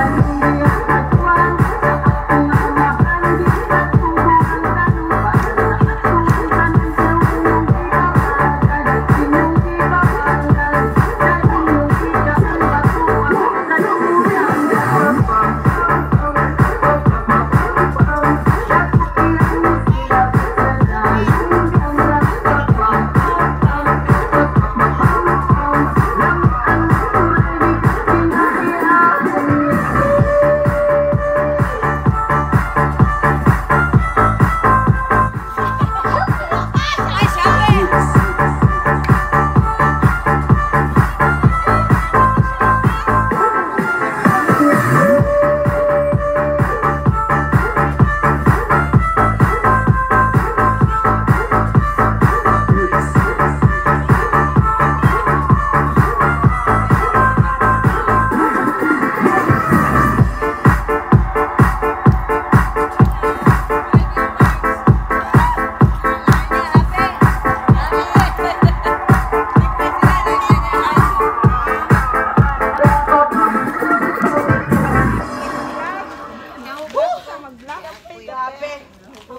Música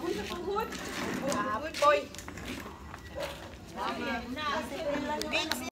Grabe. Boy.